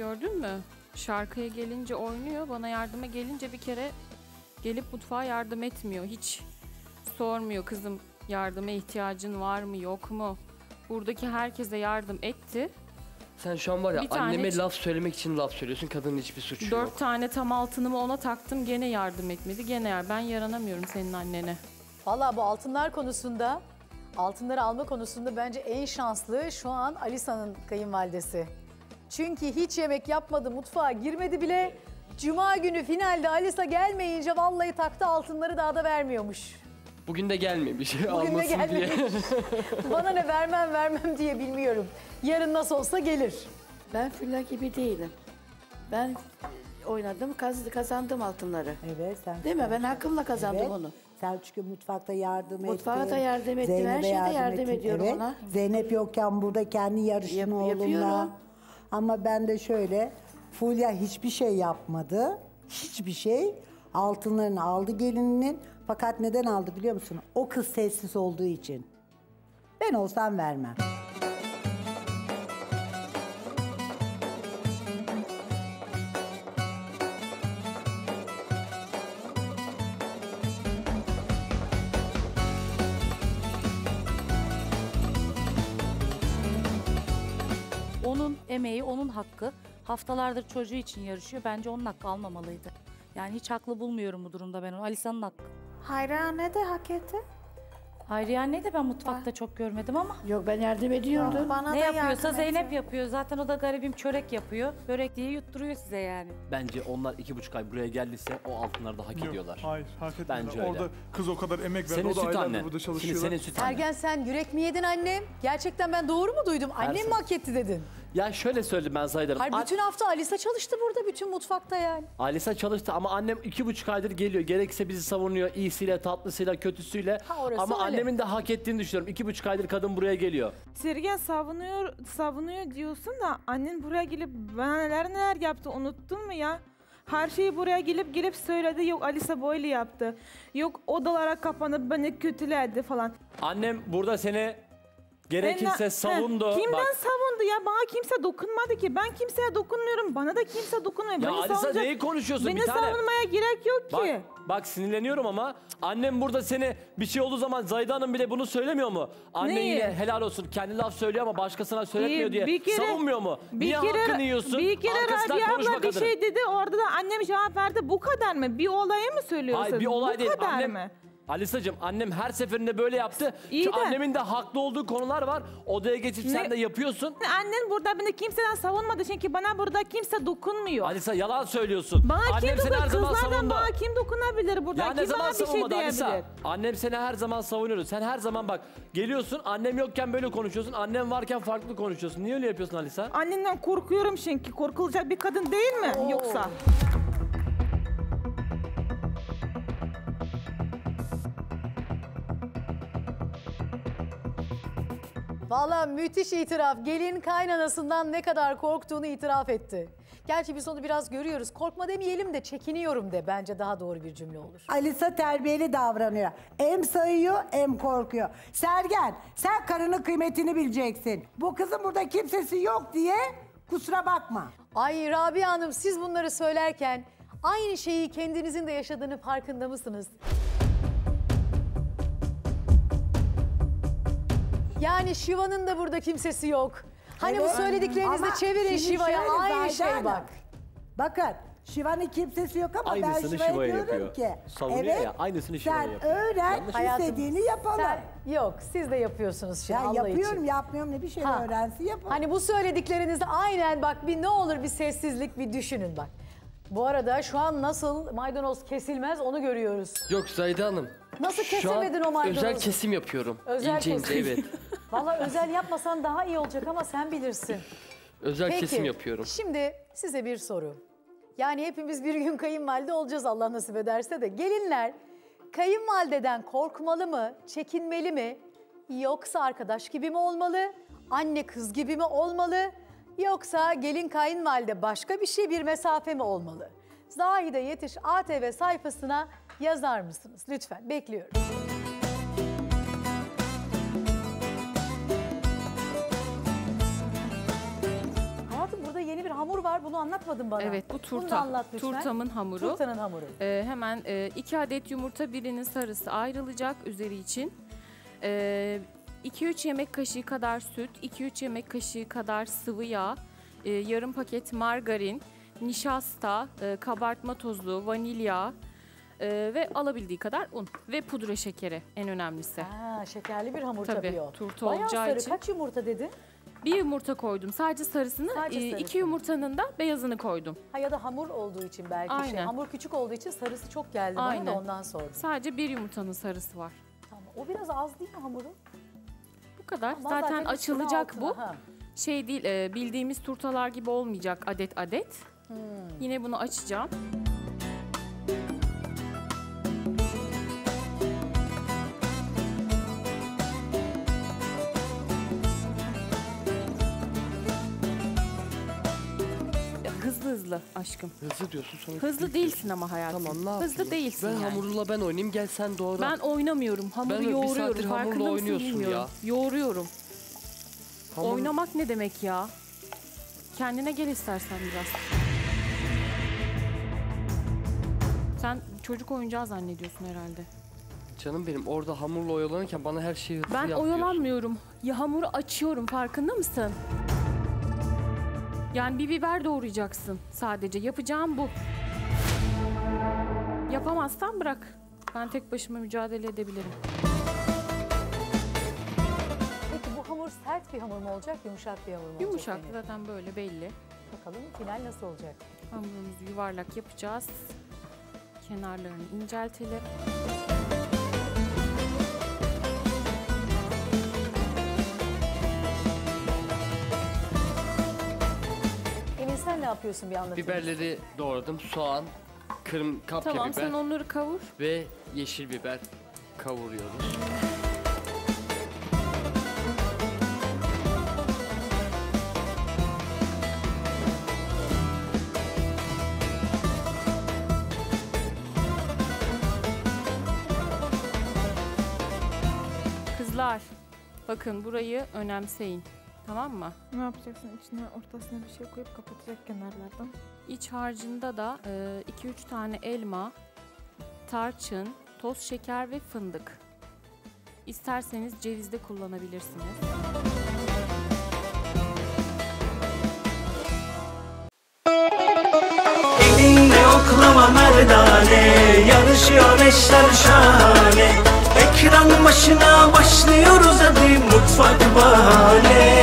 gördün mü? Şarkıya gelince oynuyor, bana yardıma gelince bir kere gelip mutfağa yardım etmiyor. Hiç sormuyor kızım yardıma ihtiyacın var mı yok mu? Buradaki herkese yardım etti. Sen şu an var ya Bir tane anneme laf söylemek için laf söylüyorsun. Kadının hiçbir suçu Dört yok. tane tam altınımı ona taktım gene yardım etmedi. Gene yar. Ben yaranamıyorum senin annene. Valla bu altınlar konusunda, altınları alma konusunda bence en şanslı şu an Alisa'nın kayınvalidesi. Çünkü hiç yemek yapmadı, mutfağa girmedi bile. Cuma günü finalde Alisa gelmeyince vallahi taktı altınları daha da vermiyormuş. Bugün de gelmemiş Bugün de almasın diye. gelmemiş. Bana ne vermem vermem diye bilmiyorum. Yarın nasıl olsa gelir. Ben Fülla gibi değilim. Ben oynadım, kaz- kazandım altınları. Evet sen. Değil mi? Ben hakkımla kazandım Evet. onu. Sen çünkü mutfakta yardım ettin. Mutfağa da yardım ettim, her Zeynep'e şeyde yardım ediyorum evet. ona. Zeynep yokken burada kendi yarışın Yap- oğlunla. yapıyorum. Ama ben de şöyle, Fulya hiçbir şey yapmadı. Hiçbir şey. Altınlarını aldı gelininin. Fakat neden aldı biliyor musun? O kız sessiz olduğu için. Ben olsam vermem. Emeği, onun hakkı. Haftalardır çocuğu için yarışıyor. Bence onun hakkı almamalıydı. Yani hiç haklı bulmuyorum bu durumda ben onu. Alisa'nın hakkı. Hayra ne de hak etti? Hayriye anneyi de ben mutfakta çok görmedim ama. Yok ben yardım ediyordum. ne yapıyorsa Zeynep yapıyor. Zaten o da garibim çörek yapıyor. Börek diye yutturuyor size yani. Bence onlar iki buçuk ay buraya geldiyse o altınları da hak Yok, ediyorlar. Hayır, hak etmiyorlar. Bence öyle. Orada kız o kadar emek verdi, Senin o da süt annen. burada Şimdi çalışıyor. senin süt annen. Sergen sen yürek mi yedin annem? Gerçekten ben doğru mu duydum? Annem mi hak etti dedin? Ya şöyle söyledim ben Zahide Hanım. Hayır bütün hafta Alisa çalıştı burada bütün mutfakta yani. Alisa çalıştı ama annem iki buçuk aydır geliyor. Gerekse bizi savunuyor iyisiyle, tatlısıyla, kötüsüyle. Ha, orası ama öyle. Annemin de hak ettiğini düşünüyorum. İki buçuk aydır kadın buraya geliyor. Sergen savunuyor, savunuyor diyorsun da annen buraya gelip bana neler neler yaptı unuttun mu ya? Her şeyi buraya gelip gelip söyledi. Yok Alisa böyle yaptı. Yok odalara kapanıp beni kötüledi falan. Annem burada seni gerekirse de- savundu. Heh, Kimden Bak, savundu ya? Bana kimse dokunmadı ki. Ben kimseye dokunmuyorum. Bana da kimse dokunmuyor. ya Beni Alisa savunacak- neyi konuşuyorsun Beni bir tane? savunmaya gerek yok Bak, ki. bak sinirleniyorum ama annem burada seni bir şey olduğu zaman Zahide Hanım bile bunu söylemiyor mu? Annen Neyi? yine helal olsun kendi laf söylüyor ama başkasına söyletmiyor diye bir kere- savunmuyor mu? Bir Niye kere, hakkını yiyorsun? Bir kere Rabia abla bir şey dedi. Orada da annem cevap verdi. Bu kadar mı? Bir olayı mı söylüyorsun? Hayır bir olay Bu değil. kadar Annem, mı? Alisacığım annem her seferinde böyle yaptı. İyi Ki de- annemin de haklı olduğu konular var. Odaya geçip sen Ne- de yapıyorsun. Annen burada beni kimseden savunmadı çünkü bana burada kimse dokunmuyor. Alisa yalan söylüyorsun. bana annem kim seni her dokun? zaman Kızlardan bana kim dokunabilir burada? Ya kim ne zaman şey savunmadı diyebilir? Alisa? Annem seni her zaman savunuyordu. Sen her zaman bak geliyorsun annem yokken böyle konuşuyorsun. Annem varken farklı konuşuyorsun. Niye öyle yapıyorsun Alisa? Annenden korkuyorum çünkü. Korkulacak bir kadın değil mi yoksa? Valla müthiş itiraf. Gelin kaynanasından ne kadar korktuğunu itiraf etti. Gerçi biz onu biraz görüyoruz. Korkma demeyelim de çekiniyorum de bence daha doğru bir cümle olur. Alisa terbiyeli davranıyor. Hem sayıyor hem korkuyor. Sergen sen karının kıymetini bileceksin. Bu kızın burada kimsesi yok diye kusura bakma. Ay Rabia Hanım siz bunları söylerken aynı şeyi kendinizin de yaşadığını farkında mısınız? Yani Şiva'nın da burada kimsesi yok. Hani bu Evet. söylediklerinizi Ama çevirin şimdi Şiva'ya şöyle aynı Zahide şey Hanım, bak. Bakın Şiva'nın kimsesi yok ama ben Aynısını Şiva'ya Şiva'ya diyorum yapıyor. ki. Savunuyor evet, ya, aynısını Şiva'ya sen yapıyor. öğren Yanlış. Hayatım, istediğini yapalım. Sen, yok siz de yapıyorsunuz şimdi Ya Allah yapıyorum için. yapmıyorum ne bir şey Ha. öğrensin yapalım. Hani bu söylediklerinizi aynen bak bir ne olur bir sessizlik bir düşünün bak. Bu arada şu an nasıl maydanoz kesilmez onu görüyoruz. Yok Zahide Hanım. Nasıl kesemedin o maydanozu? özel kesim yapıyorum. Özel İnce ince kesim. evet. Valla özel yapmasan daha iyi olacak ama sen bilirsin. Özel Peki, kesim yapıyorum. Şimdi size bir soru. Yani hepimiz bir gün kayınvalide olacağız Allah nasip ederse de. Gelinler kayınvalideden korkmalı mı, çekinmeli mi? Yoksa arkadaş gibi mi olmalı? Anne kız gibi mi olmalı? Yoksa gelin kayınvalide başka bir şey bir mesafe mi olmalı? Zahide Yetiş ATV sayfasına yazar mısınız? Lütfen bekliyorum. Var. Bunu anlatmadın bana. Evet bu Bunu da turta. anlat lütfen. Turtamın hamuru. Turtanın hamuru. Ee, hemen e, iki adet yumurta birinin sarısı ayrılacak üzeri için. 2-3 yemek kaşığı kadar süt, 2-3 yemek kaşığı kadar sıvı yağ, e, yarım paket margarin, nişasta, e, kabartma tozu, vanilya e, ve alabildiği kadar un ve pudra şekeri en önemlisi. Ha, şekerli bir hamur Tabii, tabii o. turta Bayağı olacağı sarı. için. Kaç yumurta dedin? Bir yumurta koydum sadece sarısını, Sadece e, sarısını. iki yumurtanın da beyazını koydum. Ha ya da hamur olduğu için belki şey. Aynen. Hamur küçük olduğu için sarısı çok geldi bana da Aynen. ondan sordum. Sadece bir yumurtanın sarısı var. Tamam. O biraz az değil mi hamuru? Bu kadar. Ama zaten üstüne açılacak bu. ha. Şey değil, e, bildiğimiz turtalar gibi olmayacak adet adet. Hmm. Yine bunu açacağım. Hızlı aşkım. Hızlı diyorsun sonra. Hızlı değilsin ama hayatım. Tamam ne yapayım? Hızlı değilsin Ben yani. hamurla ben oynayayım gel sen doğra. Ben oynamıyorum. Hamuru Ben bir saattir yoğuruyorum. hamurla Farkında mısın oynuyorsun bilmiyorum. ya. Yoğuruyorum. Hamur- Oynamak ne demek ya? Kendine gel istersen biraz. Sen çocuk oyuncağı zannediyorsun herhalde. Canım benim orada hamurla oyalanırken bana her şeyi hızlı Ben yap diyorsun. oyalanmıyorum. Ya hamuru açıyorum farkında mısın? Yani bir biber doğrayacaksın sadece. Yapacağım bu. Yapamazsan bırak. Ben tek başıma mücadele edebilirim. Peki bu hamur sert bir hamur mu olacak, yumuşak bir hamur mu Yumuşak olacak? zaten böyle belli. Bakalım final nasıl olacak? Hamurumuzu yuvarlak yapacağız. Kenarlarını inceltelim. Ne yapıyorsun bir anlatayım. Biberleri doğradım. Soğan, kırm kapya Tamam biber sen onları kavur. ve yeşil biber kavuruyoruz. Kızlar bakın burayı önemseyin. Tamam mı? Ne yapacaksın? İçine ortasına bir şey koyup kapatacak kenarlardan. İç harcında da 2-3 tane elma, tarçın, toz şeker ve fındık. İsterseniz ceviz de kullanabilirsiniz. Elinle oklama merdane Yarışıyor eşler şahane Ekran başına başlıyoruz hadi Mutfak bahane